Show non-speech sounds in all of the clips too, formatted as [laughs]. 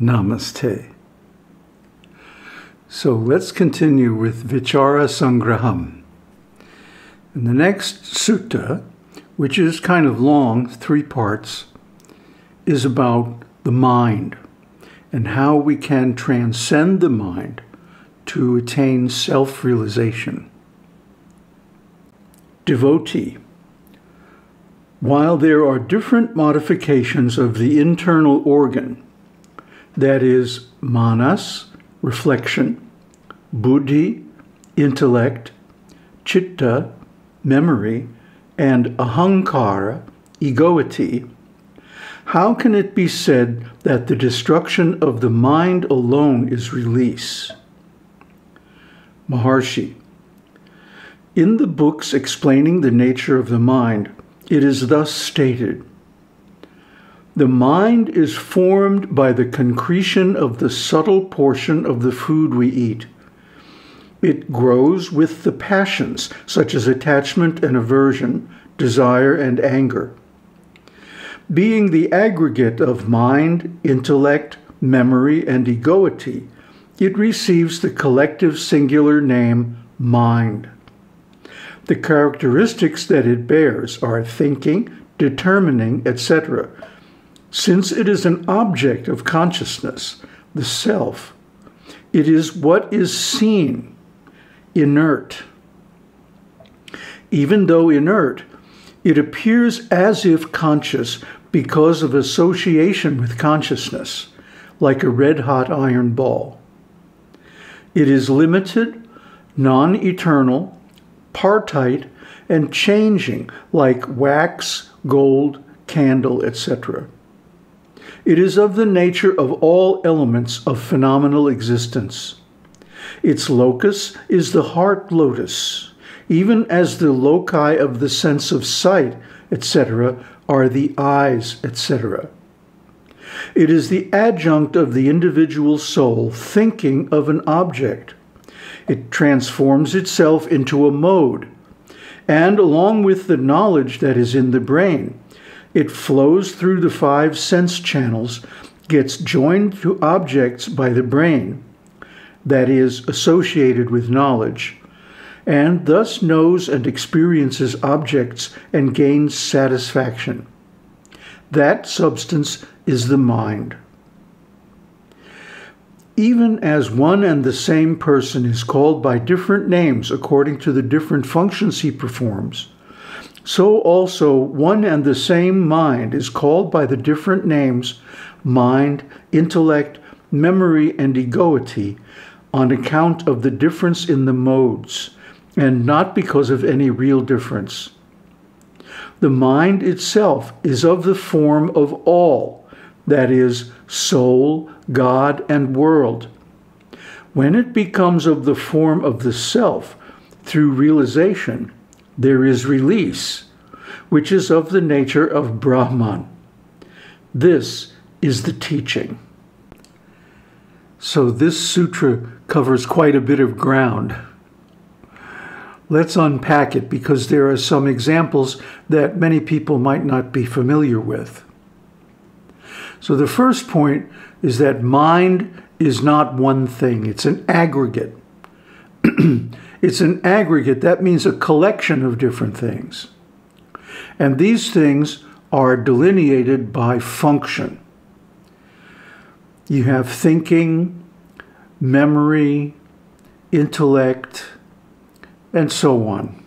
Namaste. So let's continue with Vichara Sangraham. And the next sutta, which is kind of long, three parts, is about the mind and how we can transcend the mind to attain self realization. Devotee. While there are different modifications of the internal organ, that is, manas, reflection, buddhi, intellect, chitta, memory, and ahankara, egoity, how can it be said that the destruction of the mind alone is release? Maharshi. In the books explaining the nature of the mind, it is thus stated The mind is formed by the concretion of the subtle portion of the food we eat. It grows with the passions, such as attachment and aversion, desire and anger being the aggregate of mind, intellect, memory, and egoity, it receives the collective singular name mind. The characteristics that it bears are thinking, determining, etc. Since it is an object of consciousness, the self, it is what is seen, inert. Even though inert, it appears as if conscious because of association with consciousness, like a red hot iron ball. It is limited, non eternal, partite, and changing, like wax, gold, candle, etc. It is of the nature of all elements of phenomenal existence. Its locus is the heart lotus, even as the loci of the sense of sight, etc., are the eyes, etc. It is the adjunct of the individual soul thinking of an object. It transforms itself into a mode, and along with the knowledge that is in the brain, it flows through the five sense channels, gets joined to objects by the brain, that is, associated with knowledge, and thus knows and experiences objects and gains satisfaction. That substance is the mind. Even as one and the same person is called by different names according to the different functions he performs, so also one and the same mind is called by the different names mind, intellect, memory, and egoity on account of the difference in the modes and not because of any real difference. The mind itself is of the form of all, that is, soul, God, and world. When it becomes of the form of the self through realization, there is release, which is of the nature of Brahman. This is the teaching. So, this sutra covers quite a bit of ground. Let's unpack it because there are some examples that many people might not be familiar with. So, the first point is that mind is not one thing, it's an aggregate. [clears throat] it's an aggregate, that means a collection of different things. And these things are delineated by function. You have thinking, memory, intellect, and so on.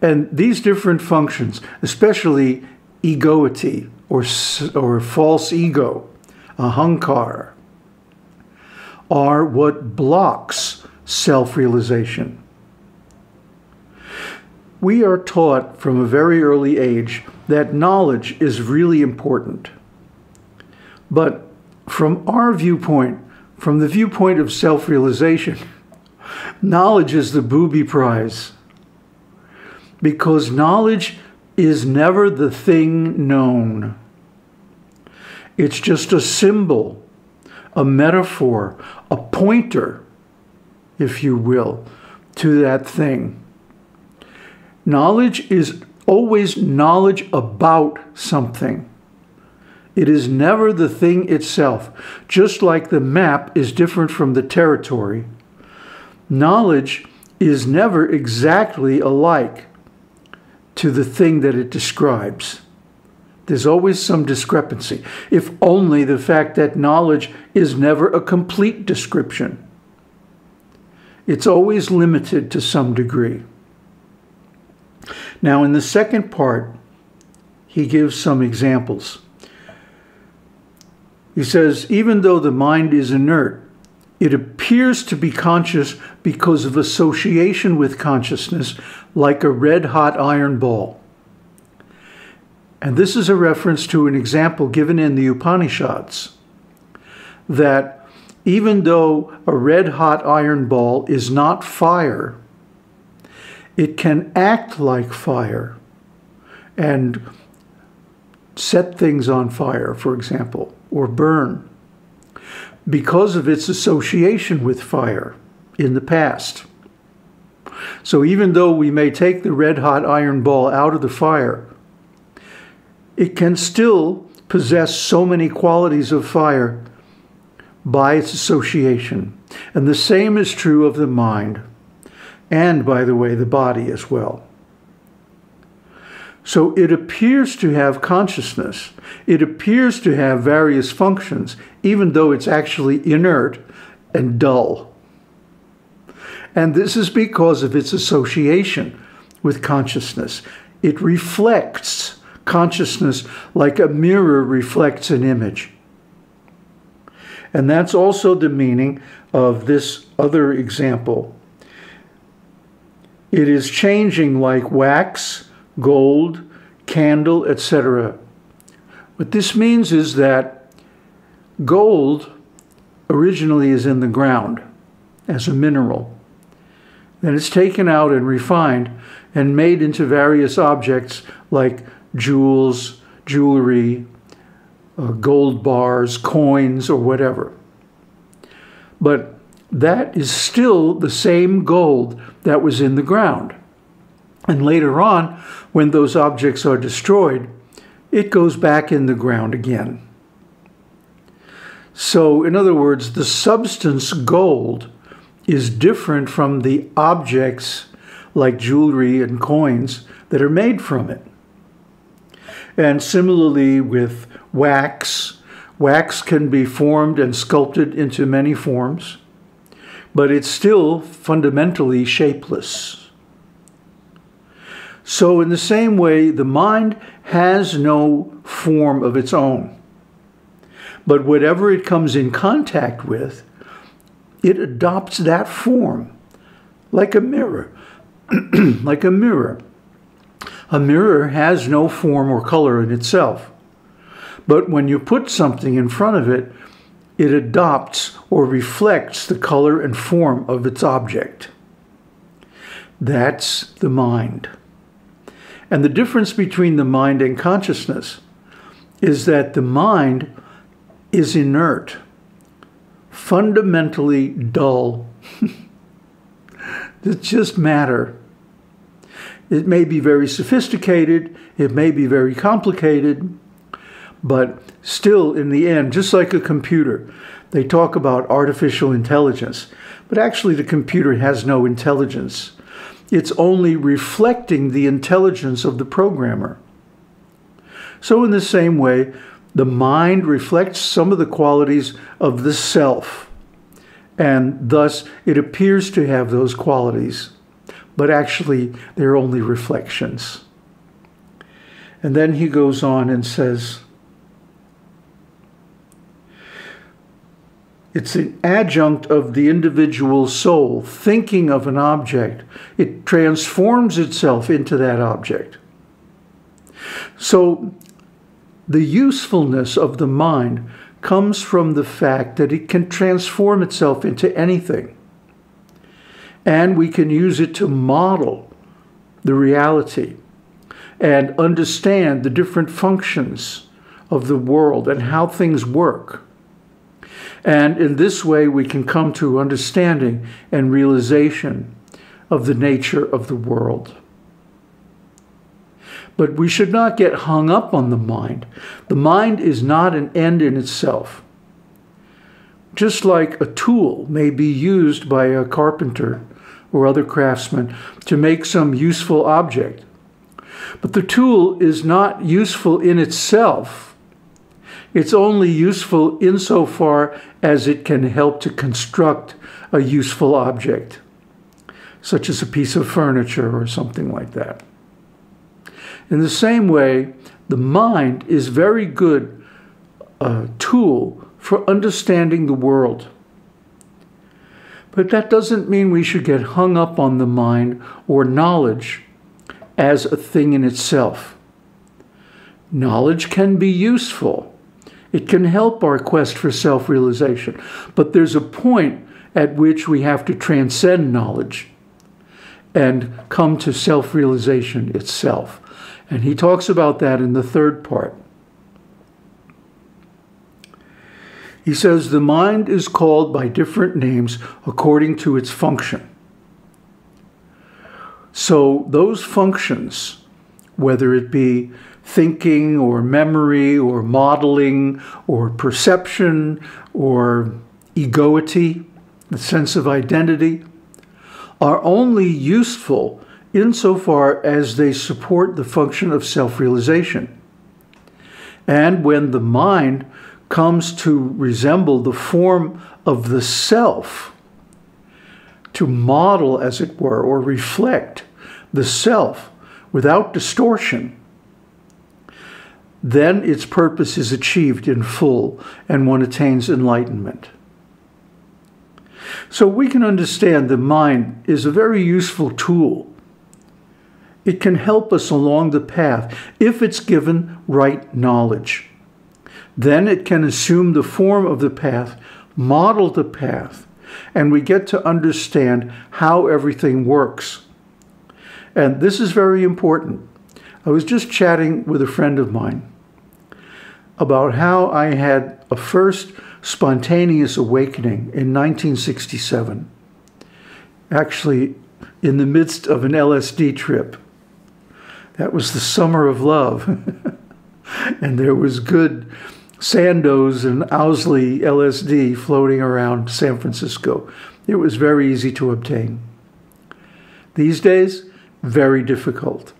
And these different functions, especially egoity or, or false ego, ahankar, are what blocks self realization. We are taught from a very early age that knowledge is really important. But from our viewpoint, from the viewpoint of self realization, Knowledge is the booby prize because knowledge is never the thing known. It's just a symbol, a metaphor, a pointer, if you will, to that thing. Knowledge is always knowledge about something. It is never the thing itself. Just like the map is different from the territory, knowledge is never exactly alike to the thing that it describes. There's always some discrepancy, if only the fact that knowledge is never a complete description. It's always limited to some degree. Now, in the second part, he gives some examples. He says, even though the mind is inert, it appears to be conscious because of association with consciousness, like a red hot iron ball. And this is a reference to an example given in the Upanishads that even though a red hot iron ball is not fire, it can act like fire and set things on fire, for example, or burn because of its association with fire in the past. So even though we may take the red hot iron ball out of the fire, it can still possess so many qualities of fire by its association. And the same is true of the mind, and by the way, the body as well. So it appears to have consciousness. It appears to have various functions, even though it's actually inert and dull. And this is because of its association with consciousness. It reflects consciousness like a mirror reflects an image. And that's also the meaning of this other example. It is changing like wax gold, candle, etc. What this means is that gold originally is in the ground as a mineral. Then it's taken out and refined and made into various objects like jewels, jewelry, uh, gold bars, coins, or whatever. But that is still the same gold that was in the ground. And later on, when those objects are destroyed, it goes back in the ground again. So, in other words, the substance gold is different from the objects like jewelry and coins that are made from it. And similarly with wax, wax can be formed and sculpted into many forms, but it's still fundamentally shapeless. So, in the same way, the mind has no form of its own. But whatever it comes in contact with, it adopts that form, like a mirror. [clears throat] like a mirror. A mirror has no form or color in itself. But when you put something in front of it, it adopts or reflects the color and form of its object. That's the mind. And the difference between the mind and consciousness is that the mind is inert, fundamentally dull. [laughs] it's just matter. It may be very sophisticated, it may be very complicated, but still, in the end, just like a computer, they talk about artificial intelligence, but actually, the computer has no intelligence. It's only reflecting the intelligence of the programmer. So, in the same way, the mind reflects some of the qualities of the self, and thus it appears to have those qualities, but actually they're only reflections. And then he goes on and says, It's an adjunct of the individual soul thinking of an object. It transforms itself into that object. So the usefulness of the mind comes from the fact that it can transform itself into anything. And we can use it to model the reality and understand the different functions of the world and how things work. And in this way, we can come to understanding and realization of the nature of the world. But we should not get hung up on the mind. The mind is not an end in itself. Just like a tool may be used by a carpenter or other craftsman to make some useful object. But the tool is not useful in itself. It's only useful insofar as it can help to construct a useful object, such as a piece of furniture or something like that. In the same way, the mind is very good uh, tool for understanding the world. But that doesn't mean we should get hung up on the mind or knowledge as a thing in itself. Knowledge can be useful. It can help our quest for self realization. But there's a point at which we have to transcend knowledge and come to self realization itself. And he talks about that in the third part. He says the mind is called by different names according to its function. So those functions, whether it be thinking or memory or modeling or perception or egoity, the sense of identity, are only useful insofar as they support the function of self realization. And when the mind comes to resemble the form of the self, to model, as it were, or reflect the self without distortion, then its purpose is achieved in full and one attains enlightenment. So we can understand the mind is a very useful tool it can help us along the path if it's given right knowledge. Then it can assume the form of the path, model the path, and we get to understand how everything works. And this is very important. I was just chatting with a friend of mine about how I had a first spontaneous awakening in 1967, actually in the midst of an LSD trip. That was the summer of love. [laughs] and there was good Sandoz and Owsley LSD floating around San Francisco. It was very easy to obtain. These days, very difficult.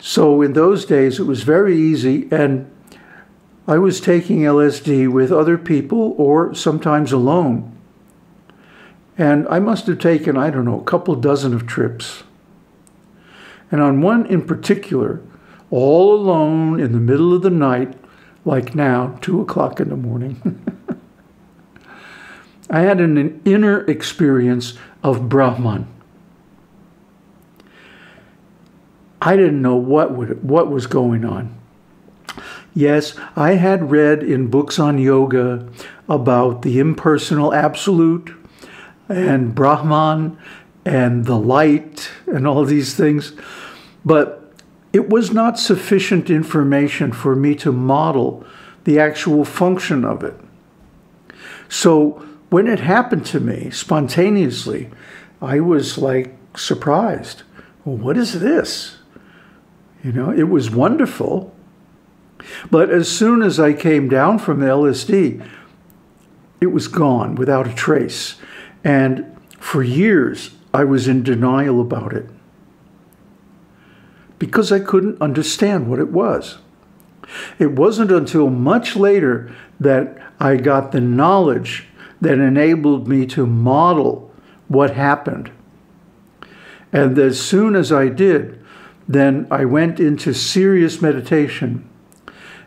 So in those days, it was very easy, and I was taking LSD with other people or sometimes alone. And I must have taken, I don't know, a couple dozen of trips. And on one in particular, all alone in the middle of the night, like now, two o'clock in the morning, [laughs] I had an, inner experience of Brahman. I didn't know what, would, what was going on. Yes, I had read in books on yoga about the impersonal absolute and Brahman and the light and all these things. But it was not sufficient information for me to model the actual function of it. So when it happened to me spontaneously, I was like surprised. Well, what is this? You know, it was wonderful. But as soon as I came down from the LSD, it was gone without a trace. And for years, I was in denial about it because I couldn't understand what it was. It wasn't until much later that I got the knowledge that enabled me to model what happened. And as soon as I did, then I went into serious meditation.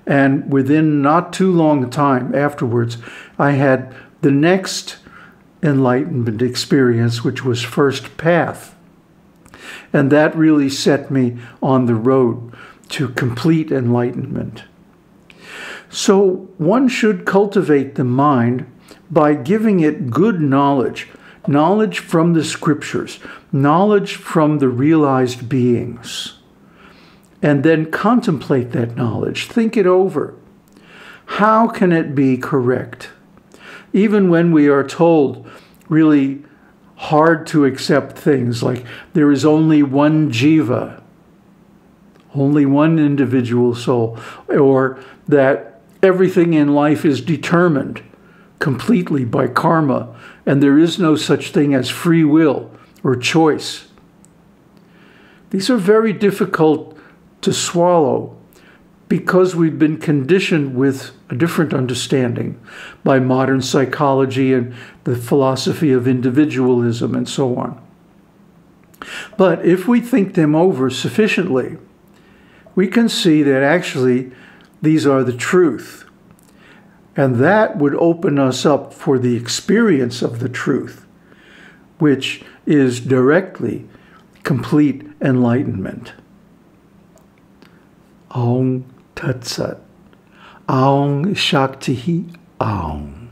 And within not too long a time afterwards, I had the next enlightenment experience, which was first path. And that really set me on the road to complete enlightenment. So one should cultivate the mind by giving it good knowledge, knowledge from the scriptures, knowledge from the realized beings, and then contemplate that knowledge, think it over. how can it be correct? Even when we are told really hard to accept things like there is only one jiva, only one individual soul, or that everything in life is determined completely by karma and there is no such thing as free will or choice. These are very difficult to swallow because we've been conditioned with a different understanding by modern psychology and the philosophy of individualism and so on. But if we think them over sufficiently, we can see that actually these are the truth. And that would open us up for the experience of the truth, which is directly complete enlightenment. Om Tat Sat. Om Shakti Om.